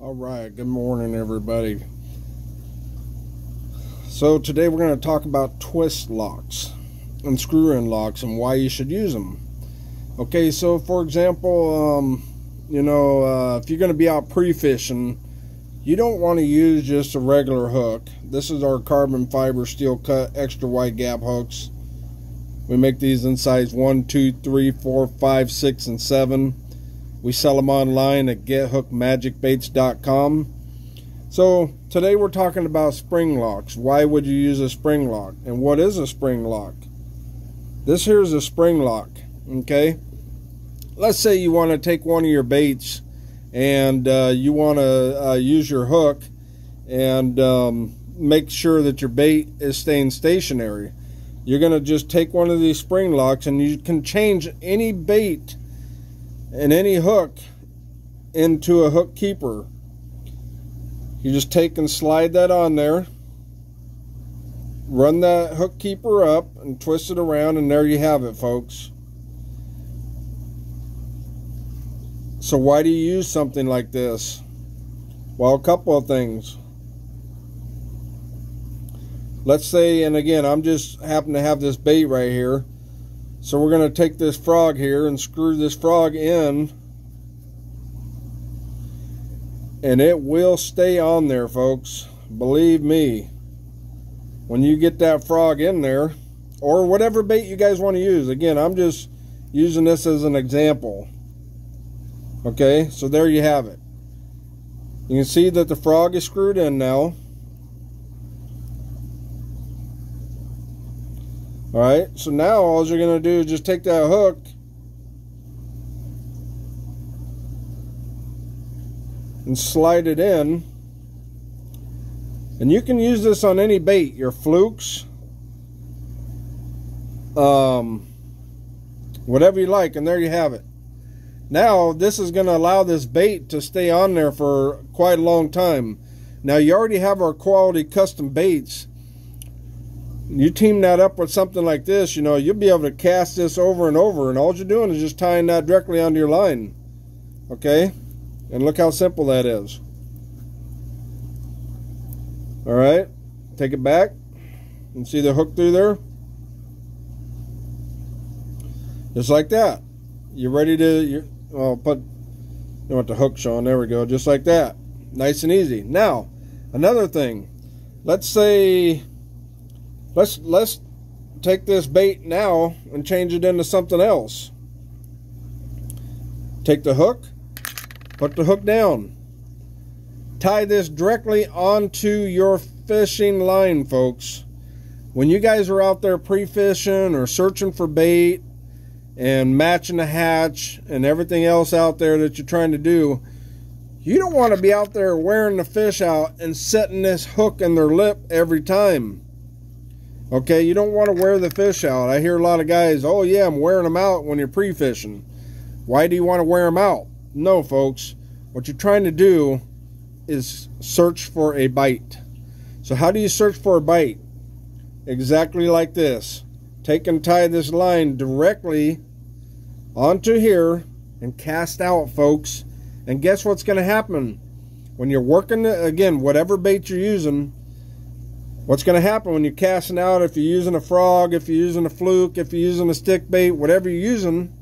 All right, good morning, everybody. So, today we're going to talk about twist locks and screw in locks and why you should use them. Okay, so for example, um, you know, uh, if you're going to be out pre fishing, you don't want to use just a regular hook. This is our carbon fiber steel cut extra wide gap hooks. We make these in size 1, 2, 3, 4, 5, 6, and 7 we sell them online at gethookedmagicbaits.com. So today we're talking about spring locks. Why would you use a spring lock? And what is a spring lock? This here is a spring lock. Okay. Let's say you want to take one of your baits and uh, you want to uh, use your hook and um, make sure that your bait is staying stationary. You're going to just take one of these spring locks and you can change any bait and any hook into a hook keeper. You just take and slide that on there, run that hook keeper up and twist it around and there you have it folks. So why do you use something like this? Well, a couple of things. Let's say, and again, I'm just happen to have this bait right here. So we're going to take this frog here and screw this frog in. And it will stay on there, folks. Believe me. When you get that frog in there, or whatever bait you guys want to use. Again, I'm just using this as an example. Okay, so there you have it. You can see that the frog is screwed in now. All right, so now all you're to do is just take that hook and slide it in. And you can use this on any bait, your flukes, um, whatever you like, and there you have it. Now, this is to allow this bait to stay on there for quite a long time. Now, you already have our quality custom baits you team that up with something like this, you know, you'll be able to cast this over and over, and all you're doing is just tying that directly onto your line. Okay? And look how simple that is. All right? Take it back and see the hook through there? Just like that. You're ready to, you well, put, you want the hook showing, there we go, just like that. Nice and easy. Now, another thing. Let's say let's let's take this bait now and change it into something else. Take the hook, put the hook down. Tie this directly onto your fishing line, folks. When you guys are out there pre-fishing or searching for bait and matching the hatch and everything else out there that you're trying to do, you don't want to be out there wearing the fish out and setting this hook in their lip every time. Okay, you don't want to wear the fish out. I hear a lot of guys, oh yeah, I'm wearing them out when you're pre-fishing. Why do you want to wear them out? No, folks. What you're trying to do is search for a bite. So how do you search for a bite? Exactly like this. Take and tie this line directly onto here and cast out, folks. And guess what's going to happen? When you're working, again, whatever bait you're using, What's going to happen when you're casting out, if you're using a frog, if you're using a fluke, if you're using a stick bait, whatever you're using,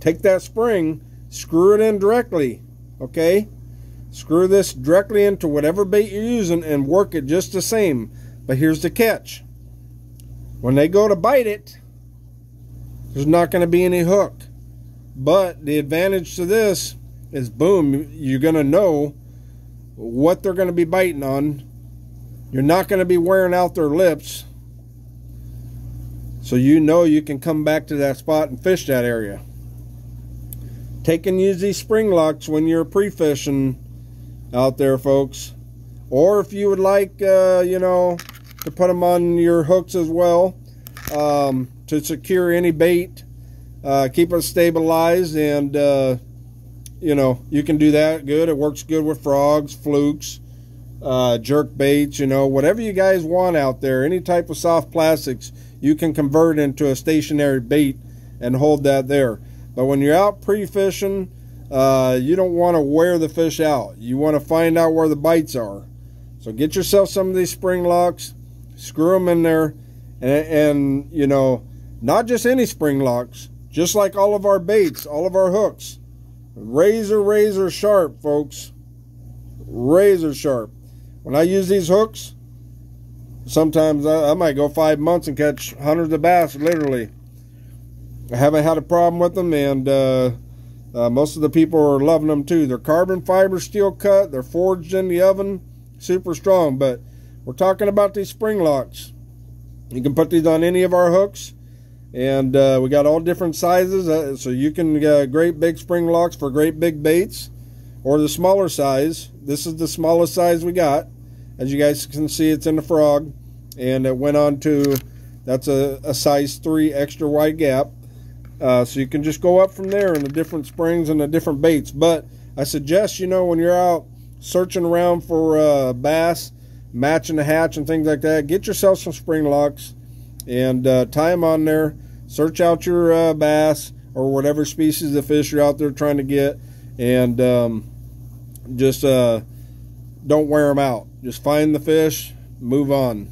take that spring, screw it in directly, okay? Screw this directly into whatever bait you're using and work it just the same. But here's the catch. When they go to bite it, there's not going to be any hook. But the advantage to this is boom, you're going to know what they're going to be biting on you're not going to be wearing out their lips. So you know you can come back to that spot and fish that area. Take and use these spring locks when you're pre-fishing out there, folks. Or if you would like, uh, you know, to put them on your hooks as well um, to secure any bait, uh, keep it stabilized, and, uh, you know, you can do that good. It works good with frogs, flukes, uh, jerk baits, you know, whatever you guys want out there, any type of soft plastics, you can convert into a stationary bait and hold that there. But when you're out pre-fishing, uh, you don't want to wear the fish out. You want to find out where the bites are. So get yourself some of these spring locks, screw them in there, and, and you know, not just any spring locks, just like all of our baits, all of our hooks. Razor, razor sharp, folks. Razor sharp. When I use these hooks, sometimes I, I might go five months and catch hundreds of bass, literally. I haven't had a problem with them, and uh, uh, most of the people are loving them too. They're carbon fiber steel cut, they're forged in the oven, super strong. But we're talking about these spring locks. You can put these on any of our hooks, and uh, we got all different sizes. Uh, so you can get great big spring locks for great big baits, or the smaller size. This is the smallest size we got. As you guys can see, it's in the frog, and it went on to that's a, a size three extra wide gap. Uh, so you can just go up from there in the different springs and the different baits. But I suggest, you know, when you're out searching around for uh, bass, matching the hatch and things like that, get yourself some spring locks and uh, tie them on there. Search out your uh, bass or whatever species of fish you're out there trying to get, and um, just uh, don't wear them out. Just find the fish, move on.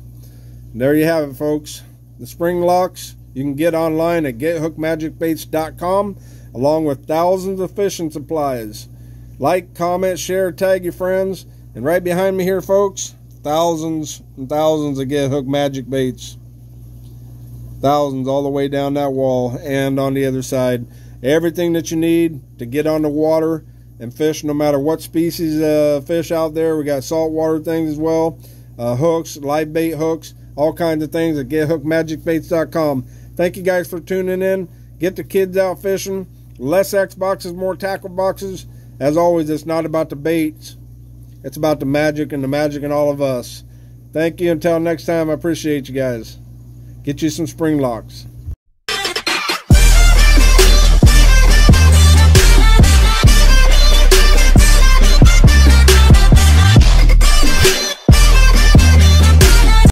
And there you have it, folks. The spring locks you can get online at gethookedmagicbaits.com along with thousands of fishing supplies. Like, comment, share, tag your friends. And right behind me here, folks, thousands and thousands of Get Hooked Magic Baits. Thousands all the way down that wall and on the other side. Everything that you need to get on the water and fish no matter what species of fish out there. We got saltwater things as well. Uh, hooks, live bait hooks, all kinds of things at gethookedmagicbaits.com. Thank you guys for tuning in. Get the kids out fishing. Less X boxes, more tackle boxes. As always, it's not about the baits. It's about the magic and the magic in all of us. Thank you. Until next time, I appreciate you guys. Get you some spring locks.